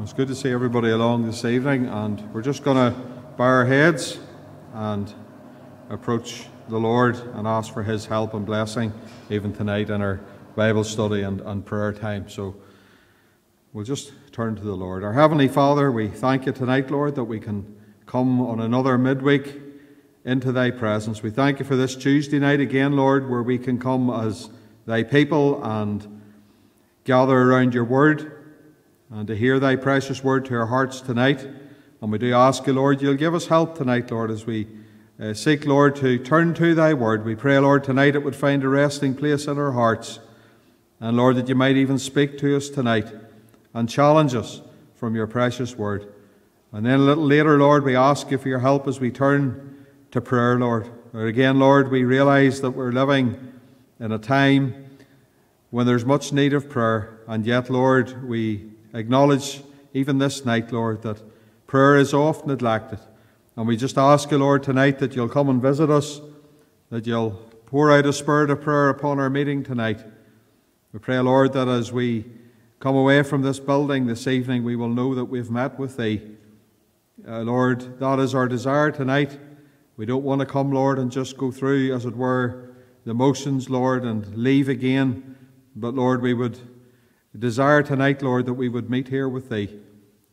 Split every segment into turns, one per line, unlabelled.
It's good to see everybody along this evening, and we're just going to bow our heads and approach the Lord and ask for His help and blessing even tonight in our Bible study and, and prayer time. So we'll just turn to the Lord. Our Heavenly Father, we thank you tonight, Lord, that we can come on another midweek into Thy presence. We thank you for this Tuesday night again, Lord, where we can come as Thy people and gather around Your Word and to hear Thy precious Word to our hearts tonight. And we do ask you, Lord, you'll give us help tonight, Lord, as we uh, seek, Lord, to turn to Thy Word. We pray, Lord, tonight it would find a resting place in our hearts. And Lord, that you might even speak to us tonight and challenge us from your precious Word. And then a little later, Lord, we ask you for your help as we turn to prayer, Lord. Again, Lord, we realize that we're living in a time when there's much need of prayer, and yet, Lord, we acknowledge even this night, Lord, that prayer is oft neglected. And we just ask you, Lord, tonight that you'll come and visit us, that you'll pour out a spirit of prayer upon our meeting tonight. We pray, Lord, that as we come away from this building this evening, we will know that we've met with Thee. Uh, Lord, that is our desire tonight. We don't want to come, Lord, and just go through, as it were, the motions, Lord, and leave again. But, Lord, we would desire tonight, Lord, that we would meet here with Thee.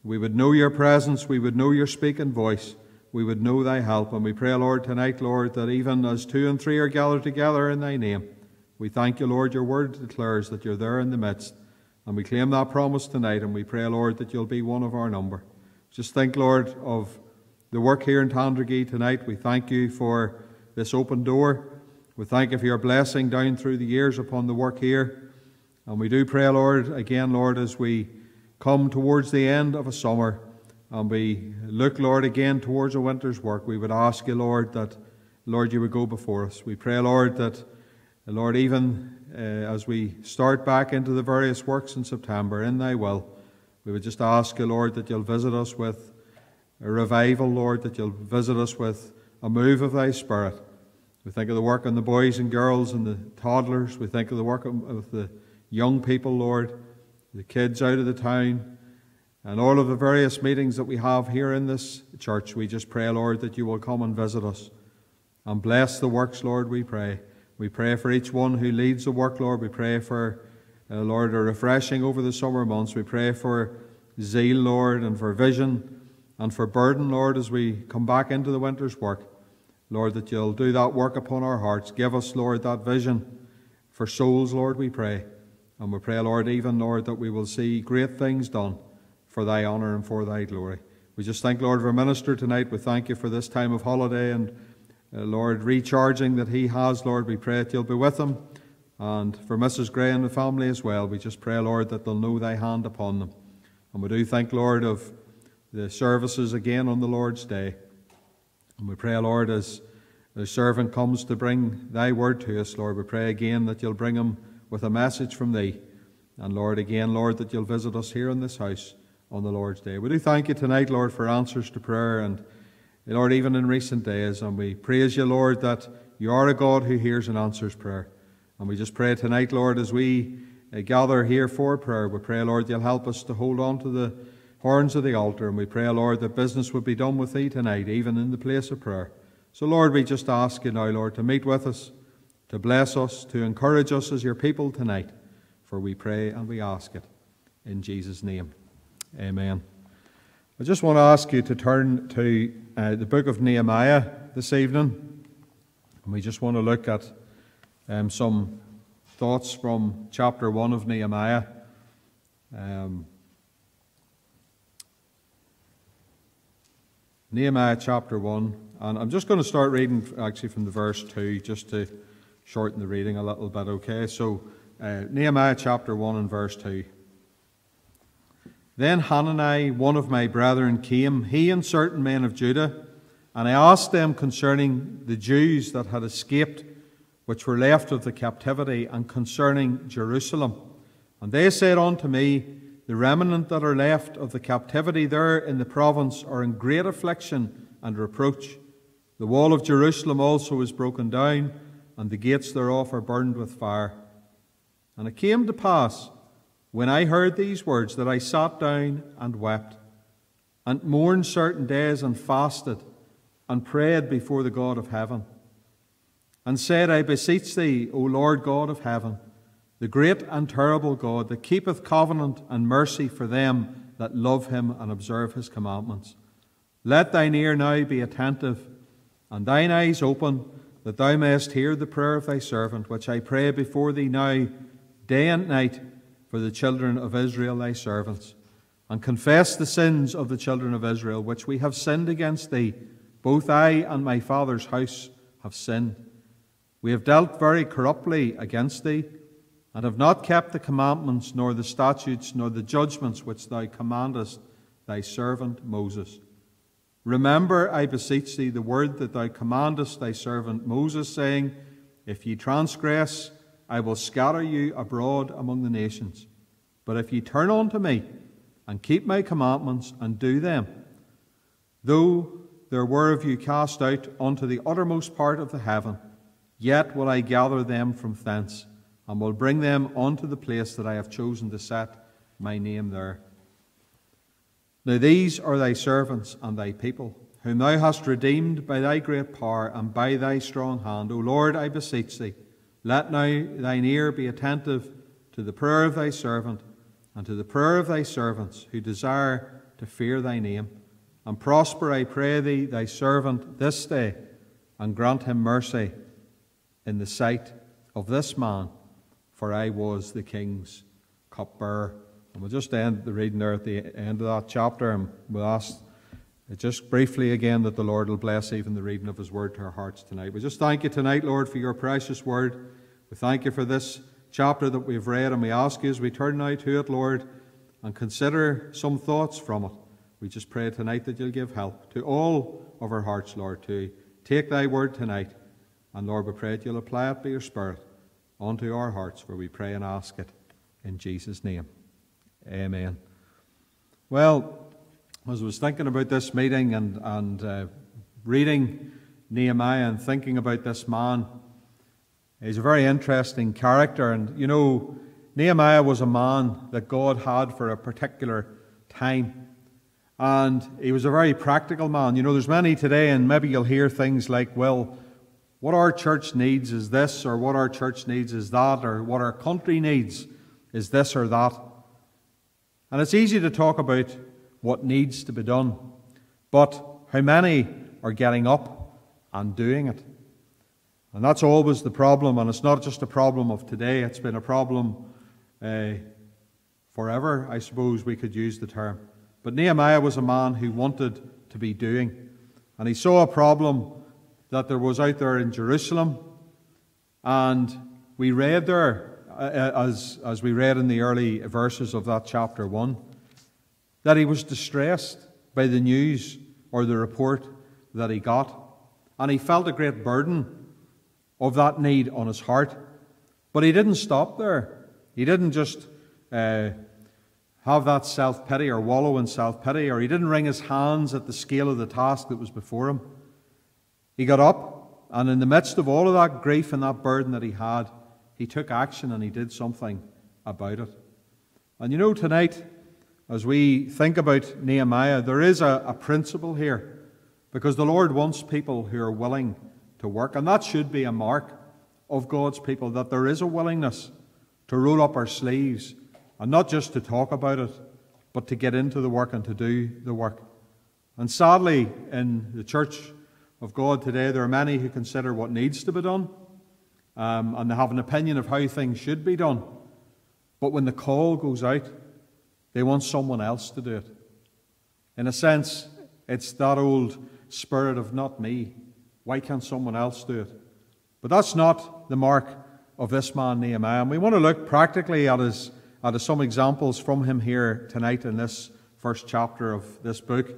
We would know Your presence. We would know Your speaking voice. We would know Thy help. And we pray, Lord, tonight, Lord, that even as two and three are gathered together in Thy name, we thank You, Lord, Your word declares that You're there in the midst. And we claim that promise tonight, and we pray, Lord, that You'll be one of our number. Just think, Lord, of the work here in Tandragee tonight. We thank You for this open door. We thank You for Your blessing down through the years upon the work here. And we do pray, Lord, again, Lord, as we come towards the end of a summer and we look, Lord, again towards a winter's work, we would ask you, Lord, that, Lord, you would go before us. We pray, Lord, that, Lord, even uh, as we start back into the various works in September, in thy will, we would just ask you, Lord, that you'll visit us with a revival, Lord, that you'll visit us with a move of thy Spirit. We think of the work on the boys and girls and the toddlers. We think of the work of the young people, Lord, the kids out of the town, and all of the various meetings that we have here in this church. We just pray, Lord, that you will come and visit us and bless the works, Lord, we pray. We pray for each one who leads the work, Lord. We pray for, uh, Lord, a refreshing over the summer months. We pray for zeal, Lord, and for vision and for burden, Lord, as we come back into the winter's work. Lord, that you'll do that work upon our hearts. Give us, Lord, that vision for souls, Lord, we pray. And we pray, Lord, even, Lord, that we will see great things done for thy honour and for thy glory. We just thank, Lord, for minister tonight. We thank you for this time of holiday and, uh, Lord, recharging that he has, Lord. We pray that you'll be with him. And for Mrs. Gray and the family as well, we just pray, Lord, that they'll know thy hand upon them. And we do thank, Lord, of the services again on the Lord's day. And we pray, Lord, as the servant comes to bring thy word to us, Lord, we pray again that you'll bring him with a message from Thee. And Lord, again, Lord, that you'll visit us here in this house on the Lord's Day. We do thank you tonight, Lord, for answers to prayer and, Lord, even in recent days. And we praise you, Lord, that you are a God who hears and answers prayer. And we just pray tonight, Lord, as we uh, gather here for prayer, we pray, Lord, you'll help us to hold on to the horns of the altar. And we pray, Lord, that business would be done with Thee tonight, even in the place of prayer. So, Lord, we just ask you now, Lord, to meet with us to bless us, to encourage us as your people tonight. For we pray and we ask it in Jesus' name. Amen. I just want to ask you to turn to uh, the book of Nehemiah this evening. And we just want to look at um, some thoughts from chapter 1 of Nehemiah. Um, Nehemiah chapter 1. And I'm just going to start reading actually from the verse 2 just to shorten the reading a little bit, okay? So, uh, Nehemiah chapter 1 and verse 2. Then Hanani, one of my brethren, came, he and certain men of Judah, and I asked them concerning the Jews that had escaped, which were left of the captivity, and concerning Jerusalem. And they said unto me, The remnant that are left of the captivity there in the province are in great affliction and reproach. The wall of Jerusalem also is broken down and the gates thereof are burned with fire. And it came to pass, when I heard these words that I sat down and wept, and mourned certain days and fasted, and prayed before the God of heaven, and said, I beseech thee, O Lord God of heaven, the great and terrible God that keepeth covenant and mercy for them that love him and observe his commandments. Let thine ear now be attentive, and thine eyes open, that thou mayest hear the prayer of thy servant, which I pray before thee now, day and night, for the children of Israel thy servants, and confess the sins of the children of Israel, which we have sinned against thee. Both I and my father's house have sinned. We have dealt very corruptly against thee and have not kept the commandments, nor the statutes, nor the judgments which thou commandest thy servant Moses. Remember, I beseech thee, the word that thou commandest thy servant Moses, saying, If ye transgress, I will scatter you abroad among the nations. But if ye turn unto me, and keep my commandments, and do them, though there were of you cast out unto the uttermost part of the heaven, yet will I gather them from thence and will bring them unto the place that I have chosen to set my name there. Now these are thy servants and thy people, whom thou hast redeemed by thy great power and by thy strong hand. O Lord, I beseech thee, let now thine ear be attentive to the prayer of thy servant and to the prayer of thy servants who desire to fear thy name. And prosper, I pray thee, thy servant this day, and grant him mercy in the sight of this man for I was the king's cupbearer. And we'll just end the reading there at the end of that chapter, and we'll ask uh, just briefly again that the Lord will bless even the reading of His word to our hearts tonight. We just thank you tonight, Lord, for your precious word. We thank you for this chapter that we've read, and we ask you as we turn now to it, Lord, and consider some thoughts from it. We just pray tonight that you'll give help to all of our hearts, Lord, to take thy word tonight. And Lord, we pray that you'll apply it by your Spirit onto our hearts, for we pray and ask it in Jesus' name. Amen. Well, as I was thinking about this meeting and, and uh, reading Nehemiah and thinking about this man, he's a very interesting character. And you know, Nehemiah was a man that God had for a particular time. And he was a very practical man. You know, there's many today, and maybe you'll hear things like, well, what our church needs is this, or what our church needs is that, or what our country needs is this or that. And it's easy to talk about what needs to be done, but how many are getting up and doing it? And that's always the problem, and it's not just a problem of today, it's been a problem uh, forever, I suppose we could use the term. But Nehemiah was a man who wanted to be doing, and he saw a problem that there was out there in Jerusalem. And we read there, as, as we read in the early verses of that chapter 1, that he was distressed by the news or the report that he got. And he felt a great burden of that need on his heart. But he didn't stop there. He didn't just uh, have that self pity or wallow in self pity, or he didn't wring his hands at the scale of the task that was before him. He got up, and in the midst of all of that grief and that burden that he had, he took action and he did something about it. And you know, tonight, as we think about Nehemiah, there is a, a principle here because the Lord wants people who are willing to work, and that should be a mark of God's people that there is a willingness to roll up our sleeves and not just to talk about it, but to get into the work and to do the work. And sadly, in the church of God today, there are many who consider what needs to be done um, and they have an opinion of how things should be done. But when the call goes out, they want someone else to do it. In a sense, it's that old spirit of not me. Why can't someone else do it? But that's not the mark of this man, Nehemiah. And we want to look practically at, his, at some examples from him here tonight in this first chapter of this book.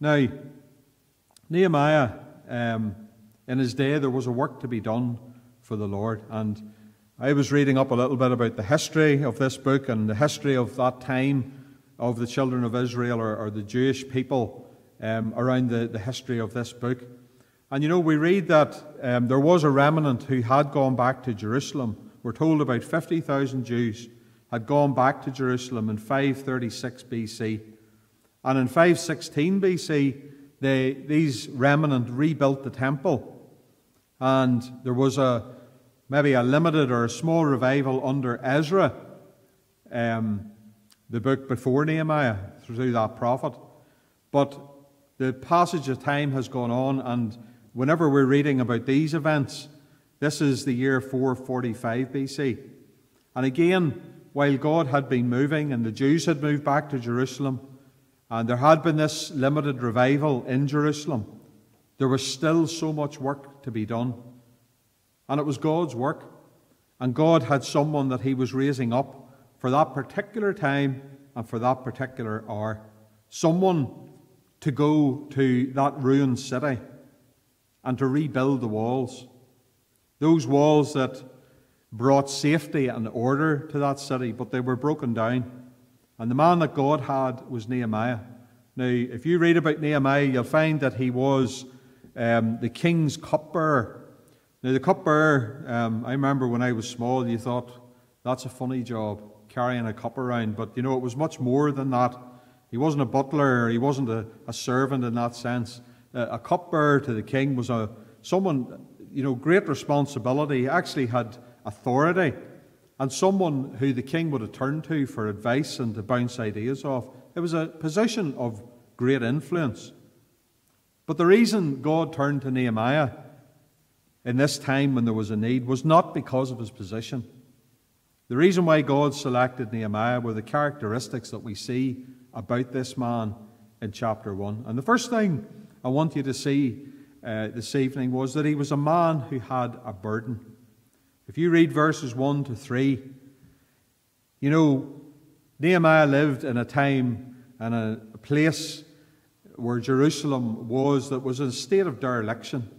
Now, Nehemiah, um, in his day, there was a work to be done for the Lord. And I was reading up a little bit about the history of this book and the history of that time of the children of Israel or, or the Jewish people um, around the, the history of this book. And you know, we read that um, there was a remnant who had gone back to Jerusalem. We're told about 50,000 Jews had gone back to Jerusalem in 536 BC. And in 516 BC, they, these remnant rebuilt the temple. And there was a maybe a limited or a small revival under Ezra, um, the book before Nehemiah, through that prophet. But the passage of time has gone on, and whenever we're reading about these events, this is the year 445 BC. And again, while God had been moving and the Jews had moved back to Jerusalem, and there had been this limited revival in Jerusalem, there was still so much work to be done. And it was God's work. And God had someone that He was raising up for that particular time and for that particular hour. Someone to go to that ruined city and to rebuild the walls. Those walls that brought safety and order to that city, but they were broken down. And the man that God had was Nehemiah. Now, if you read about Nehemiah, you'll find that he was um, the king's cupbearer. Now, the cupbearer, um, I remember when I was small, you thought, that's a funny job, carrying a cup around. But, you know, it was much more than that. He wasn't a butler, he wasn't a, a servant in that sense. Uh, a cupbearer to the king was a, someone, you know, great responsibility. He actually had authority and someone who the king would have turned to for advice and to bounce ideas off. It was a position of great influence. But the reason God turned to Nehemiah in this time when there was a need was not because of his position. The reason why God selected Nehemiah were the characteristics that we see about this man in chapter 1. And the first thing I want you to see uh, this evening was that he was a man who had a burden. If you read verses 1 to 3, you know, Nehemiah lived in a time and a place where Jerusalem was that was in a state of dereliction.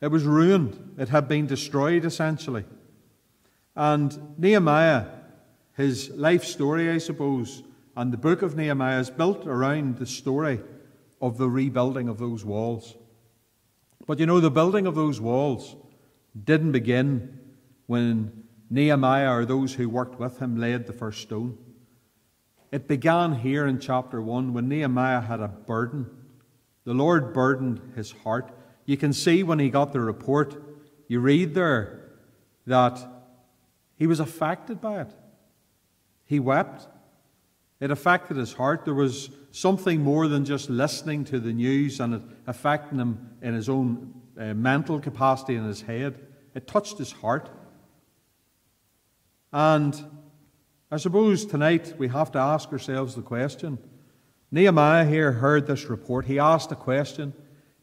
It was ruined, it had been destroyed essentially. And Nehemiah, his life story, I suppose, and the book of Nehemiah is built around the story of the rebuilding of those walls. But you know, the building of those walls didn't begin when Nehemiah or those who worked with him laid the first stone. It began here in chapter 1 when Nehemiah had a burden. The Lord burdened his heart. You can see when he got the report, you read there that he was affected by it. He wept. It affected his heart. There was something more than just listening to the news and it affecting him in his own uh, mental capacity in his head. It touched his heart. And I suppose tonight we have to ask ourselves the question. Nehemiah here heard this report. He asked a question.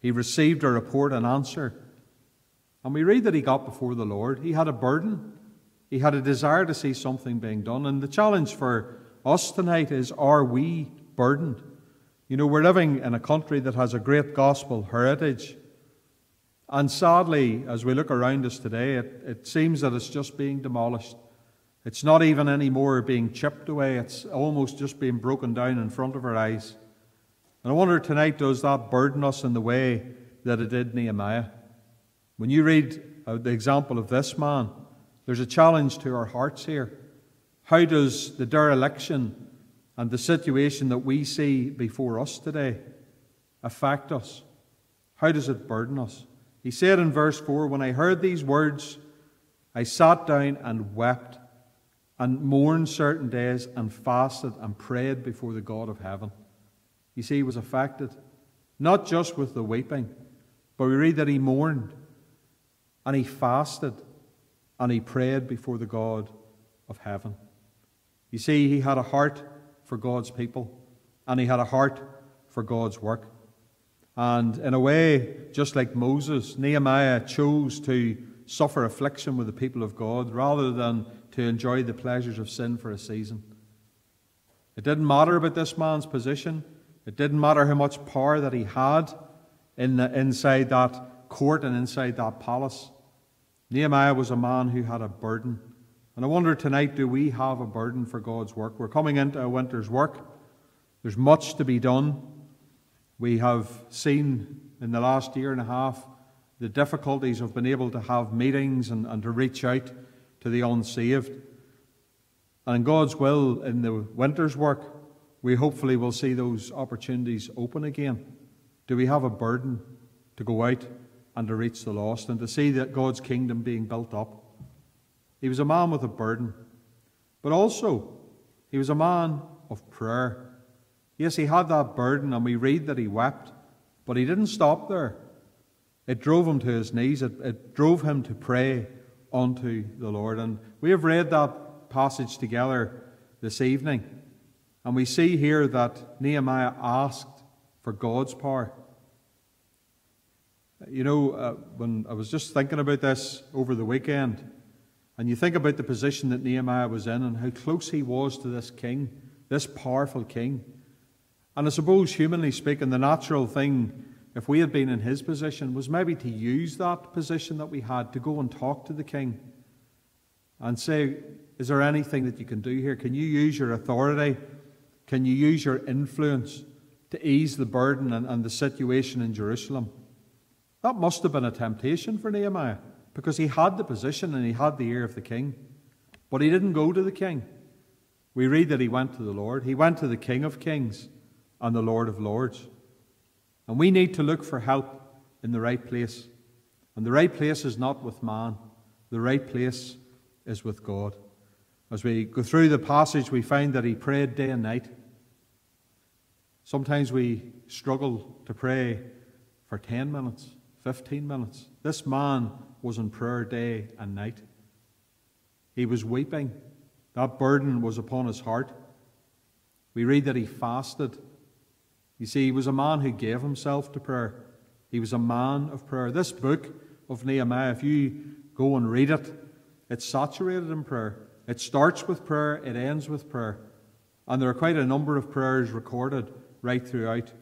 He received a report and answer. And we read that he got before the Lord. He had a burden. He had a desire to see something being done. And the challenge for us tonight is are we burdened? You know, we're living in a country that has a great gospel heritage. And sadly, as we look around us today, it, it seems that it's just being demolished. It's not even anymore being chipped away, it's almost just being broken down in front of our eyes. And I wonder tonight, does that burden us in the way that it did Nehemiah? When you read uh, the example of this man, there's a challenge to our hearts here. How does the dereliction and the situation that we see before us today affect us? How does it burden us? He said in verse 4 When I heard these words, I sat down and wept and mourned certain days and fasted and prayed before the God of heaven. You see, he was affected, not just with the weeping, but we read that he mourned and he fasted and he prayed before the God of heaven. You see, he had a heart for God's people and he had a heart for God's work. And in a way, just like Moses, Nehemiah chose to suffer affliction with the people of God rather than to enjoy the pleasures of sin for a season. It didn't matter about this man's position. It didn't matter how much power that he had in the, inside that court and inside that palace. Nehemiah was a man who had a burden. And I wonder tonight, do we have a burden for God's work? We're coming into a winter's work. There's much to be done. We have seen in the last year and a half the difficulties of being able to have meetings and, and to reach out to the unsaved. And in God's will, in the winter's work, we hopefully will see those opportunities open again. Do we have a burden to go out and to reach the lost and to see that God's kingdom being built up? He was a man with a burden, but also he was a man of prayer. Yes, he had that burden, and we read that he wept, but he didn't stop there. It drove him to his knees, it, it drove him to pray unto the Lord. And we have read that passage together this evening. And we see here that Nehemiah asked for God's power. You know, uh, when I was just thinking about this over the weekend, and you think about the position that Nehemiah was in and how close he was to this king, this powerful king. And I suppose, humanly speaking, the natural thing, if we had been in his position, was maybe to use that position that we had to go and talk to the king and say, Is there anything that you can do here? Can you use your authority can you use your influence to ease the burden and, and the situation in Jerusalem? That must have been a temptation for Nehemiah because he had the position and he had the ear of the king. But he didn't go to the king. We read that he went to the Lord. He went to the King of Kings and the Lord of Lords. And we need to look for help in the right place. And the right place is not with man, the right place is with God. As we go through the passage, we find that he prayed day and night. Sometimes we struggle to pray for 10 minutes, 15 minutes. This man was in prayer day and night. He was weeping. That burden was upon his heart. We read that he fasted. You see, he was a man who gave himself to prayer. He was a man of prayer. This book of Nehemiah, if you go and read it, it's saturated in prayer. It starts with prayer, it ends with prayer. And there are quite a number of prayers recorded right throughout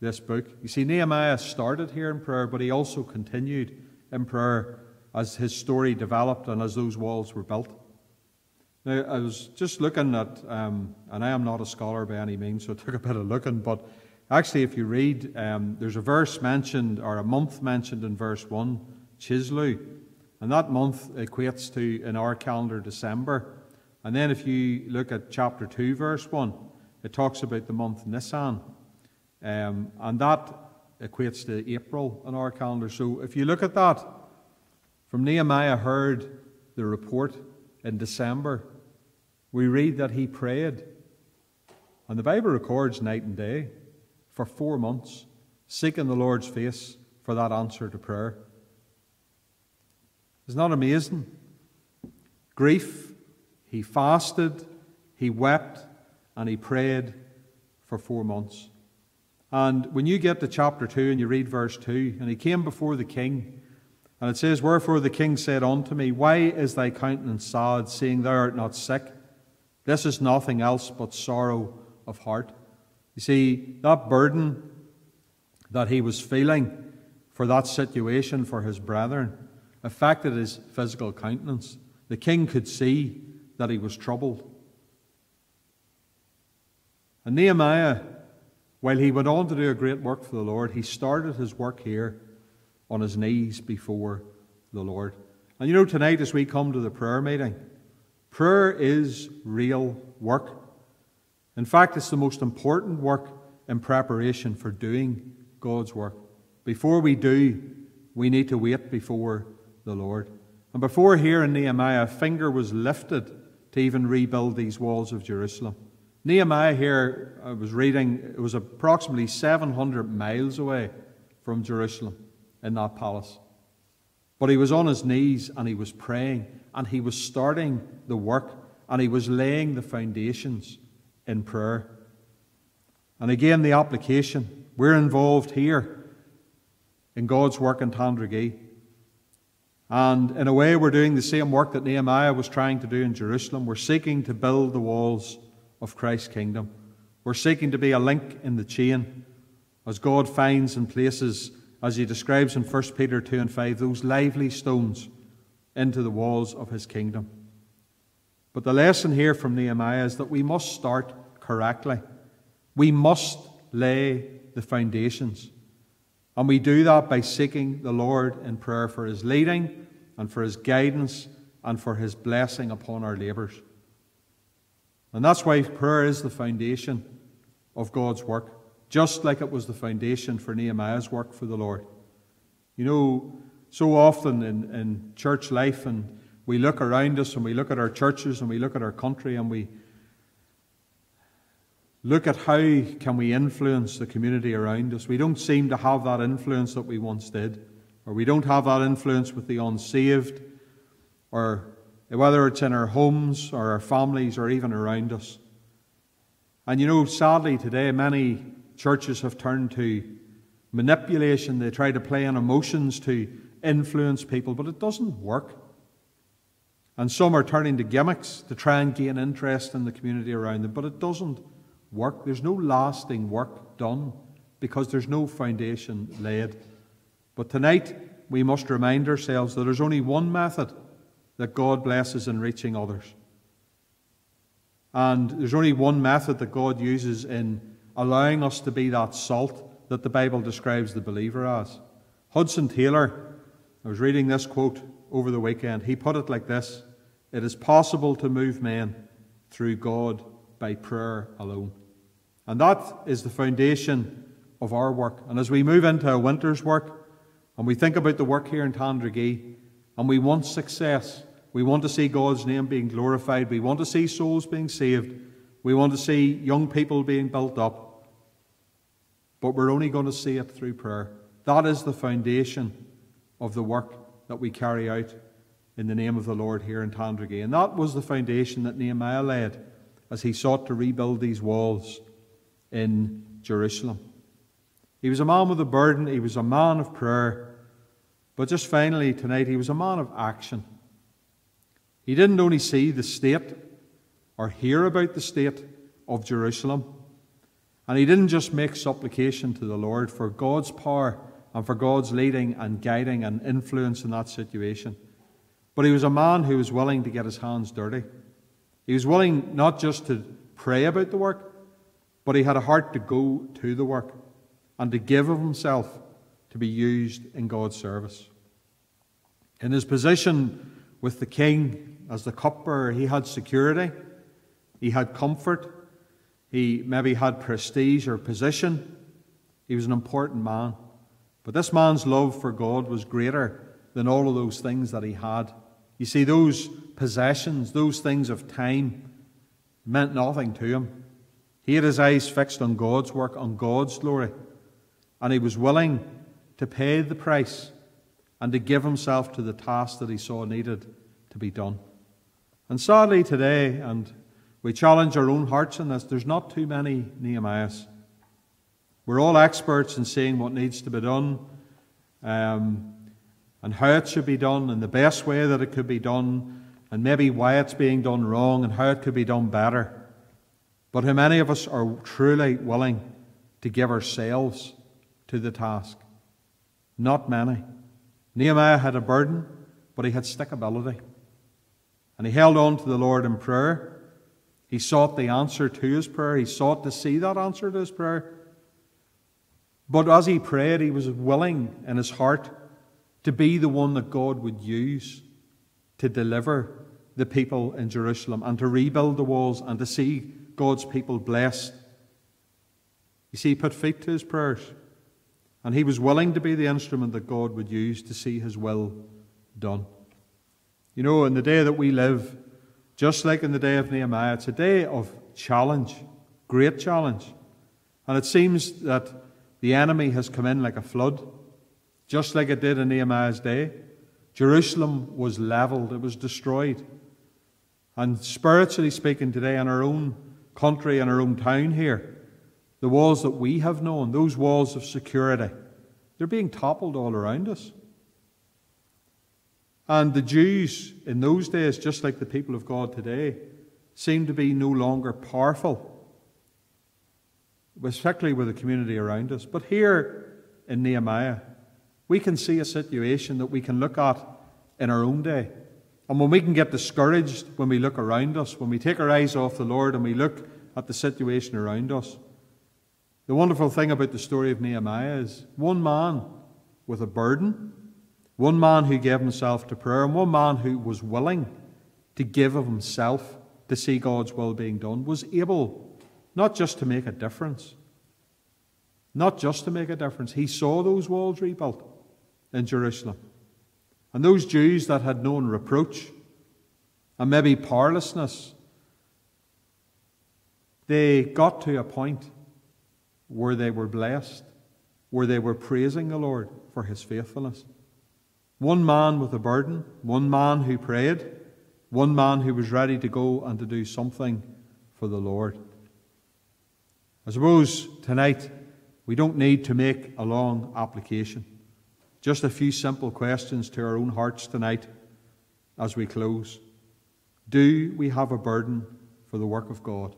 this book. You see, Nehemiah started here in prayer, but he also continued in prayer as his story developed and as those walls were built. Now, I was just looking at, um, and I am not a scholar by any means, so it took a bit of looking, but actually, if you read, um, there's a verse mentioned, or a month mentioned in verse 1, Chisleu. And that month equates to, in our calendar, December. And then if you look at chapter 2, verse 1, it talks about the month Nisan. Um, and that equates to April in our calendar. So if you look at that, from Nehemiah heard the report in December, we read that he prayed. And the Bible records night and day for four months, seeking the Lord's face for that answer to prayer. Isn't that amazing? Grief, he fasted, he wept, and he prayed for four months. And when you get to chapter 2 and you read verse 2, and he came before the king, and it says, Wherefore the king said unto me, Why is thy countenance sad, seeing thou art not sick? This is nothing else but sorrow of heart. You see, that burden that he was feeling for that situation for his brethren, affected his physical countenance. The king could see that he was troubled. And Nehemiah, while he went on to do a great work for the Lord, he started his work here on his knees before the Lord. And you know, tonight as we come to the prayer meeting, prayer is real work. In fact, it's the most important work in preparation for doing God's work. Before we do, we need to wait before the Lord. And before here in Nehemiah, a finger was lifted to even rebuild these walls of Jerusalem. Nehemiah here, I was reading, it was approximately 700 miles away from Jerusalem in that palace. But he was on his knees and he was praying and he was starting the work and he was laying the foundations in prayer. And again, the application. We're involved here in God's work in Tandragee. And in a way, we're doing the same work that Nehemiah was trying to do in Jerusalem. We're seeking to build the walls of Christ's kingdom. We're seeking to be a link in the chain as God finds and places, as he describes in 1 Peter 2 and 5, those lively stones into the walls of his kingdom. But the lesson here from Nehemiah is that we must start correctly. We must lay the foundations. And we do that by seeking the Lord in prayer for his leading and for his guidance and for his blessing upon our labours. And that's why prayer is the foundation of God's work, just like it was the foundation for Nehemiah's work for the Lord. You know, so often in, in church life, and we look around us and we look at our churches and we look at our country and we look at how can we influence the community around us. We don't seem to have that influence that we once did, or we don't have that influence with the unsaved, or whether it's in our homes or our families or even around us. And you know, sadly today, many churches have turned to manipulation. They try to play on emotions to influence people, but it doesn't work. And some are turning to gimmicks to try and gain interest in the community around them, but it doesn't work. There's no lasting work done because there's no foundation laid. But tonight, we must remind ourselves that there's only one method that God blesses in reaching others. And there's only one method that God uses in allowing us to be that salt that the Bible describes the believer as. Hudson Taylor, I was reading this quote over the weekend. He put it like this It is possible to move men through God by prayer alone. And that is the foundation of our work. And as we move into our winter's work, and we think about the work here in Tandragee, and we want success, we want to see God's name being glorified, we want to see souls being saved, we want to see young people being built up. But we're only going to see it through prayer. That is the foundation of the work that we carry out in the name of the Lord here in Tandragee. And that was the foundation that Nehemiah laid as he sought to rebuild these walls in Jerusalem. He was a man with a burden, he was a man of prayer, but just finally tonight, he was a man of action. He didn't only see the state or hear about the state of Jerusalem, and he didn't just make supplication to the Lord for God's power and for God's leading and guiding and influence in that situation. But he was a man who was willing to get his hands dirty. He was willing not just to pray about the work, but he had a heart to go to the work and to give of himself to be used in God's service. In his position with the king as the cupbearer, he had security, he had comfort, he maybe had prestige or position. He was an important man. But this man's love for God was greater than all of those things that he had. You see, those possessions, those things of time, meant nothing to him. He had his eyes fixed on God's work, on God's glory, and he was willing to pay the price and to give himself to the task that he saw needed to be done. And sadly, today, and we challenge our own hearts in this, there's not too many Nehemiahs. We're all experts in seeing what needs to be done um, and how it should be done and the best way that it could be done and maybe why it's being done wrong and how it could be done better. But how many of us are truly willing to give ourselves to the task? Not many. Nehemiah had a burden, but he had stickability. And he held on to the Lord in prayer. He sought the answer to his prayer. He sought to see that answer to his prayer. But as he prayed, he was willing in his heart to be the one that God would use to deliver the people in Jerusalem and to rebuild the walls and to see God's people blessed. You see, he put feet to his prayers, and he was willing to be the instrument that God would use to see his will done. You know, in the day that we live, just like in the day of Nehemiah, it's a day of challenge, great challenge. And it seems that the enemy has come in like a flood, just like it did in Nehemiah's day. Jerusalem was leveled, it was destroyed. And spiritually speaking, today, in our own country and our own town here, the walls that we have known, those walls of security, they're being toppled all around us. And the Jews in those days, just like the people of God today, seem to be no longer powerful, particularly with the community around us. But here in Nehemiah, we can see a situation that we can look at in our own day. And when we can get discouraged when we look around us, when we take our eyes off the Lord and we look at the situation around us, the wonderful thing about the story of Nehemiah is one man with a burden, one man who gave himself to prayer, and one man who was willing to give of himself to see God's will being done, was able not just to make a difference, not just to make a difference. He saw those walls rebuilt in Jerusalem. And those Jews that had known reproach and maybe powerlessness, they got to a point where they were blessed, where they were praising the Lord for his faithfulness. One man with a burden, one man who prayed, one man who was ready to go and to do something for the Lord. I suppose tonight we don't need to make a long application. Just a few simple questions to our own hearts tonight as we close. Do we have a burden for the work of God?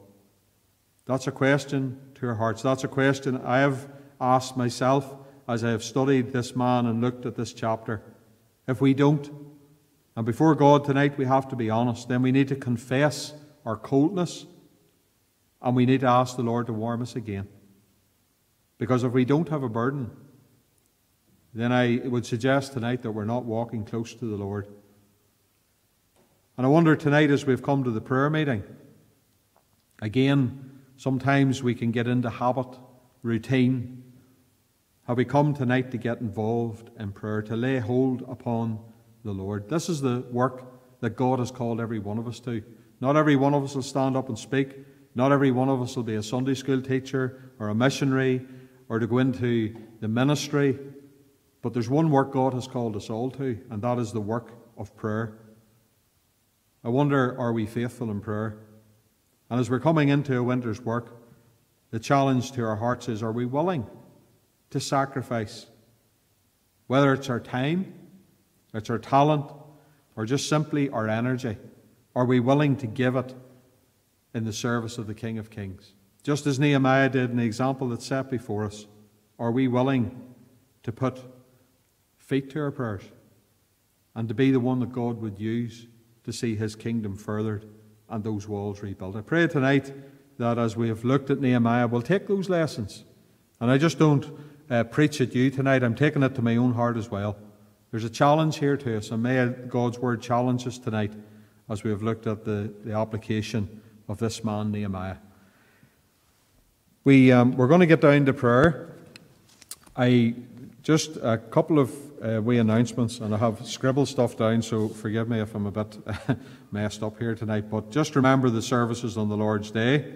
That's a question to our hearts. That's a question I have asked myself as I have studied this man and looked at this chapter. If we don't, and before God tonight we have to be honest, then we need to confess our coldness and we need to ask the Lord to warm us again. Because if we don't have a burden, then I would suggest tonight that we're not walking close to the Lord. And I wonder tonight as we've come to the prayer meeting, again, sometimes we can get into habit, routine. Have we come tonight to get involved in prayer, to lay hold upon the Lord? This is the work that God has called every one of us to. Not every one of us will stand up and speak. Not every one of us will be a Sunday school teacher or a missionary or to go into the ministry. But there's one work God has called us all to, and that is the work of prayer. I wonder, are we faithful in prayer? And as we're coming into a winter's work, the challenge to our hearts is are we willing to sacrifice? Whether it's our time, it's our talent, or just simply our energy, are we willing to give it in the service of the King of Kings? Just as Nehemiah did in the example that's set before us, are we willing to put feet to our prayers and to be the one that God would use to see his kingdom furthered and those walls rebuilt. I pray tonight that as we have looked at Nehemiah, we'll take those lessons. And I just don't uh, preach at you tonight, I'm taking it to my own heart as well. There's a challenge here to us, and may God's word challenge us tonight as we have looked at the, the application of this man, Nehemiah. We, um, we're going to get down to prayer. I just a couple of uh, wee announcements, and I have scribbled stuff down, so forgive me if I'm a bit messed up here tonight. But just remember the services on the Lord's Day.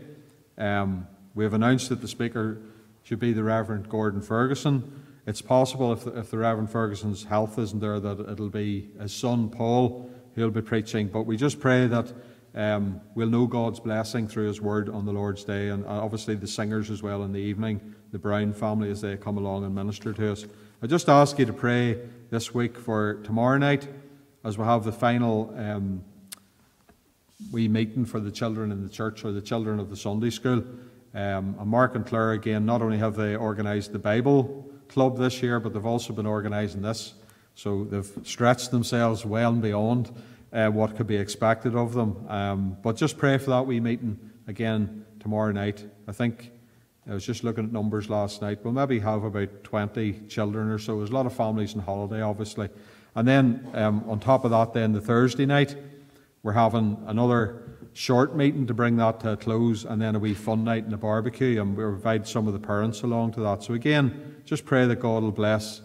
Um, we have announced that the speaker should be the Reverend Gordon Ferguson. It's possible if the, if the Reverend Ferguson's health isn't there that it'll be his son Paul who'll be preaching. But we just pray that um, we'll know God's blessing through His Word on the Lord's Day, and uh, obviously the singers as well in the evening, the Brown family as they come along and minister to us. I just ask you to pray this week for tomorrow night as we have the final um, wee meeting for the children in the church or the children of the Sunday school. Um, and Mark and Claire, again, not only have they organised the Bible club this year, but they've also been organising this. So they've stretched themselves well and beyond uh, what could be expected of them. Um, but just pray for that wee meeting again tomorrow night. I think I was just looking at numbers last night. We'll maybe have about 20 children or so. There's a lot of families on holiday, obviously. And then um, on top of that, then the Thursday night, we're having another short meeting to bring that to a close, and then a wee fun night and a barbecue, and we'll invite some of the parents along to that. So again, just pray that God will bless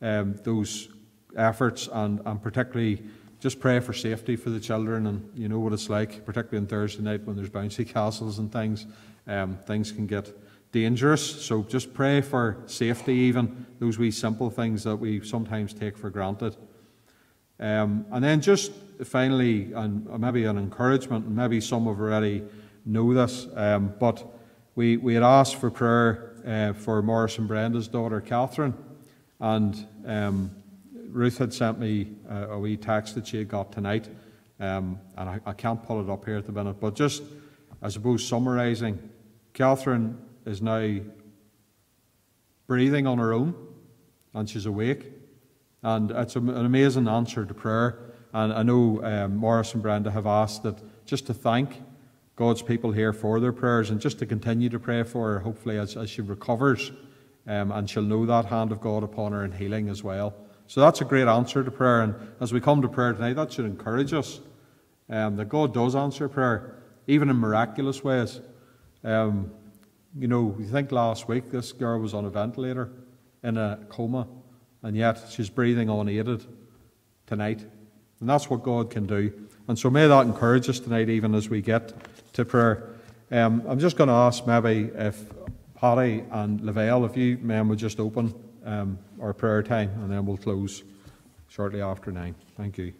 um, those efforts, and, and particularly just pray for safety for the children. And you know what it's like, particularly on Thursday night when there's bouncy castles and things. Um, things can get dangerous. So just pray for safety, even those wee simple things that we sometimes take for granted. Um, and then just finally, and maybe an encouragement, and maybe some have already know this, um, but we, we had asked for prayer uh, for Morris and Brenda's daughter, Catherine, and um, Ruth had sent me a, a, wee text that she had got tonight, um, and I, I, can't pull it up here at the minute, but just, I suppose, summarising, Catherine is now breathing on her own, and she's awake, and it's an amazing answer to prayer. And I know um, Morris and Brenda have asked that just to thank God's people here for their prayers and just to continue to pray for her, hopefully, as, as she recovers. Um, and she'll know that hand of God upon her in healing as well. So that's a great answer to prayer. And as we come to prayer tonight, that should encourage us um, that God does answer prayer. even in miraculous ways. Um, you know, you think last week this girl was on a ventilator in a coma, and yet she's breathing unaided tonight. And that's what God can do. And so may that encourage us tonight, even as we get to prayer. Um, I'm just going to ask maybe if Paddy and Lavelle, if you men would just open um, our prayer time, and then we'll close shortly after nine. Thank you.